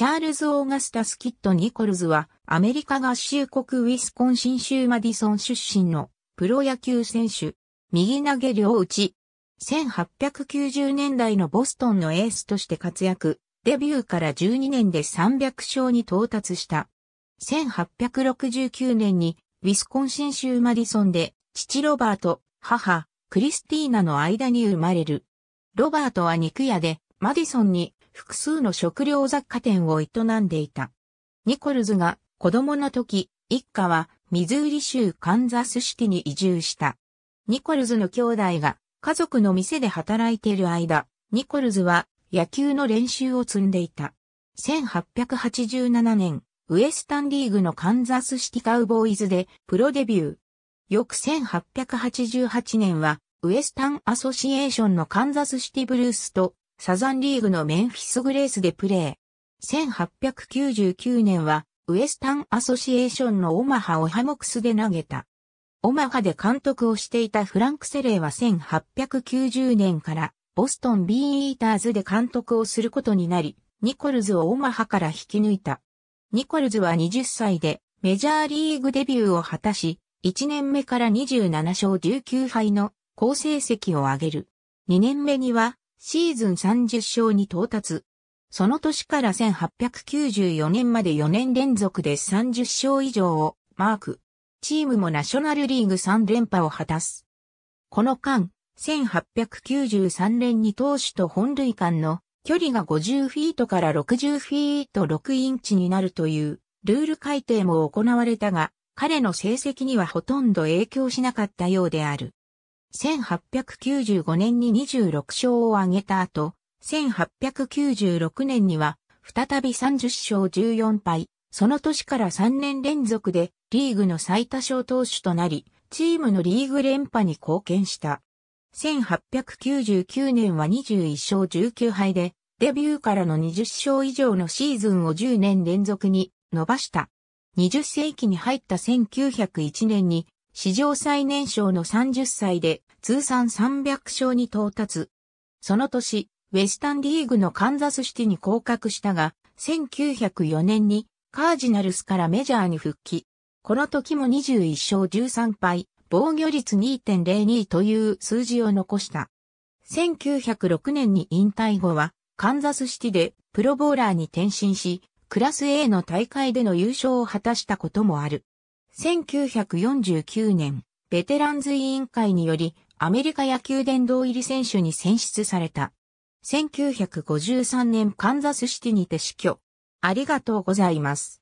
チャールズ・オーガスタス・キッド・ニコルズは、アメリカ合衆国ウィスコンシン州マディソン出身のプロ野球選手、右投げ両打ち。1890年代のボストンのエースとして活躍、デビューから12年で300勝に到達した。1869年にウィスコンシン州マディソンで父ロバート、母、クリスティーナの間に生まれる。ロバートは肉屋でマディソンに複数の食料雑貨店を営んでいた。ニコルズが子供の時、一家はミズーリ州カンザスシティに移住した。ニコルズの兄弟が家族の店で働いている間、ニコルズは野球の練習を積んでいた。1887年、ウエスタンリーグのカンザスシティカウボーイズでプロデビュー。翌1888年はウエスタンアソシエーションのカンザスシティブルースとサザンリーグのメンフィスグレースでプレー。1899年はウエスタンアソシエーションのオマハオハモクスで投げた。オマハで監督をしていたフランク・セレイは1890年からボストン・ビーイーターズで監督をすることになり、ニコルズをオマハから引き抜いた。ニコルズは20歳でメジャーリーグデビューを果たし、1年目から27勝19敗の好成績を上げる。2年目にはシーズン30勝に到達。その年から1894年まで4年連続で30勝以上をマーク。チームもナショナルリーグ3連覇を果たす。この間、1893年に投手と本塁間の距離が50フィートから60フィート6インチになるというルール改定も行われたが、彼の成績にはほとんど影響しなかったようである。1895年に26勝を挙げた後、1896年には再び30勝14敗、その年から3年連続でリーグの最多勝投手となり、チームのリーグ連覇に貢献した。1899年は21勝19敗で、デビューからの20勝以上のシーズンを10年連続に伸ばした。20世紀に入った1901年に史上最年少の30歳で通算300勝に到達。その年、ウェスタンリーグのカンザスシティに降格したが、1904年にカージナルスからメジャーに復帰。この時も21勝13敗、防御率2.02という数字を残した。1906年に引退後は、カンザスシティでプロボーラーに転身し、クラス A の大会での優勝を果たしたこともある。1949年、ベテランズ委員会により、アメリカ野球殿堂入り選手に選出された。1953年カンザスシティにて死去。ありがとうございます。